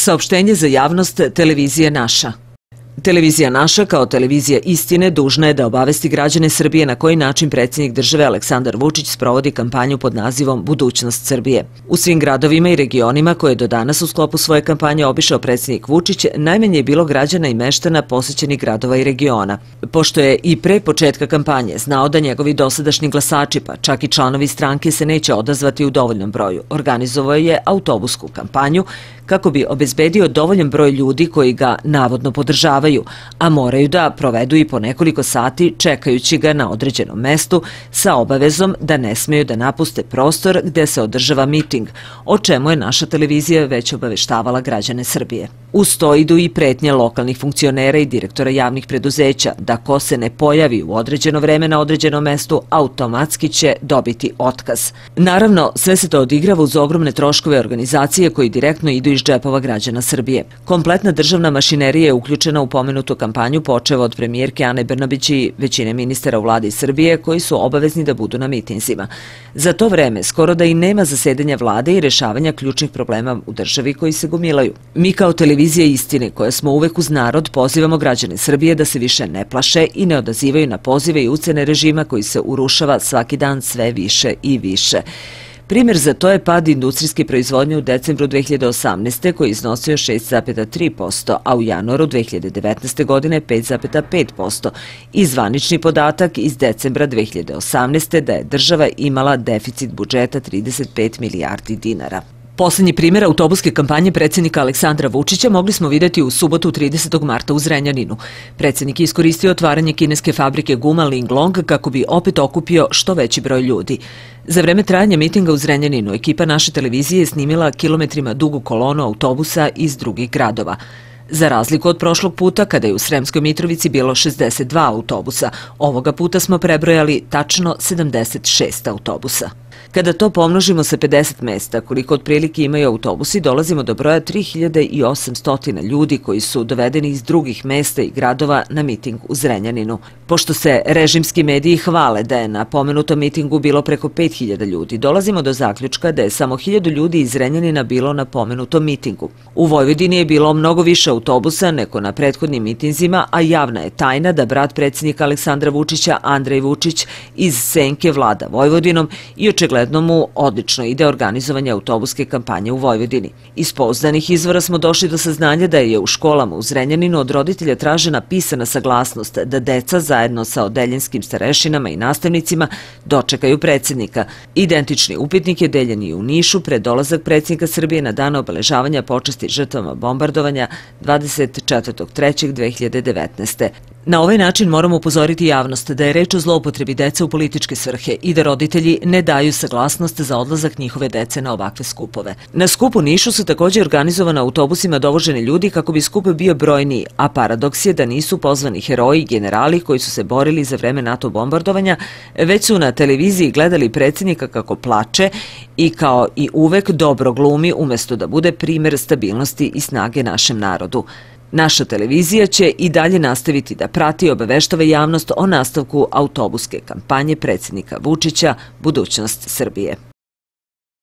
Saopštenje za javnost televizije Naša. Televizija naša kao televizija istine dužna je da obavesti građane Srbije na koji način predsjednik države Aleksandar Vučić sprovodi kampanju pod nazivom Budućnost Srbije. U svim gradovima i regionima koje do danas u sklopu svoje kampanje obišao predsjednik Vučić, najmenje je bilo građana i meštana posjećenih gradova i regiona. Pošto je i pre početka kampanje znao da njegovi dosadašnji glasači, pa čak i članovi stranke se neće odazvati u dovoljnom broju, organizovao je autobusku kampanju kako bi obezbedio dovoljan broj ljudi koji ga navodno podržavaju, a moraju da provedu i po nekoliko sati čekajući ga na određenom mestu sa obavezom da ne smeju da napuste prostor gde se održava miting, o čemu je naša televizija već obaveštavala građane Srbije. Uz to idu i pretnje lokalnih funkcionera i direktora javnih preduzeća da ko se ne pojavi u određeno vreme na određenom mestu, automatski će dobiti otkaz. Naravno, sve se to odigrava uz ogromne troškove organizacije koji direktno idu iz džepova građana Srbije. Kompletna državna mašinerija je uključena u pomenutu kampanju počeva od premijerke Ane Brnabić i većine ministera u vladi Srbije koji su obavezni da budu na mitinzima. Za to vreme skoro da i nema zasedanja vlade i rešavanja ključnih problema u državi koji se gomilaju. Mi kao televizija istine koje smo uvek uz narod pozivamo građane Srbije da se više ne plaše i ne odazivaju na pozive i ucene režima koji se urušava svaki dan sve više i više. Primjer za to je pad industrijske proizvodnje u decembru 2018. koji iznosio 6,3%, a u januaru 2019. godine 5,5% i zvanični podatak iz decembra 2018. da je država imala deficit budžeta 35 milijardi dinara. Poslednji primjer autobuske kampanje predsjednika Aleksandra Vučića mogli smo videti u subotu 30. marta u Zrenjaninu. Predsjednik je iskoristio otvaranje kineske fabrike guma Linglong kako bi opet okupio što veći broj ljudi. Za vreme trajanja mitinga u Zrenjaninu ekipa naše televizije je snimila kilometrima dugu kolonu autobusa iz drugih gradova. Za razliku od prošlog puta, kada je u Sremskoj Mitrovici bilo 62 autobusa, ovoga puta smo prebrojali tačno 76 autobusa. Kada to pomnožimo sa 50 mesta, koliko otprilike imaju autobusi, dolazimo do broja 3800 ljudi koji su dovedeni iz drugih mesta i gradova na miting u Zrenjaninu. Pošto se režimski mediji hvale da je na pomenutom mitingu bilo preko 5000 ljudi, dolazimo do zaključka da je samo 1000 ljudi iz Zrenjanina bilo na pomenutom mitingu. U Vojvodini je bilo mnogo više autobusa neko na prethodnim mitinzima, a javna je tajna da brat predsjednika Aleksandra Vučića, Andrej Vučić, iz Senke vlada Vojvodinom i očekljeno očigledno mu odlično ide organizovanje autobuske kampanje u Vojvodini. Iz pouzdanih izvora smo došli do saznanja da je u školama u Zrenjaninu od roditelja tražena pisana saglasnost da deca zajedno sa odeljinskim starešinama i nastavnicima dočekaju predsjednika. Identični upitnik je deljen i u Nišu pred dolazak predsjednika Srbije na dan obeležavanja počesti žrtvama bombardovanja 24.3.2019. Na ovaj način moramo upozoriti javnost da je reč o zloupotrebi dece u političke svrhe i da roditelji ne daju saglasnost za odlazak njihove dece na ovakve skupove. Na skupu Nišu su također organizovana autobusima dovoženi ljudi kako bi skup bio brojniji, a paradoks je da nisu pozvani heroji i generali koji su se borili za vreme NATO bombardovanja, već su na televiziji gledali predsjednika kako plače i kao i uvek dobro glumi umjesto da bude primjer stabilnosti i snage našem narodu. Naša televizija će i dalje nastaviti da prati i obaveštava javnost o nastavku autobuske kampanje predsjednika Vučića Budućnost Srbije.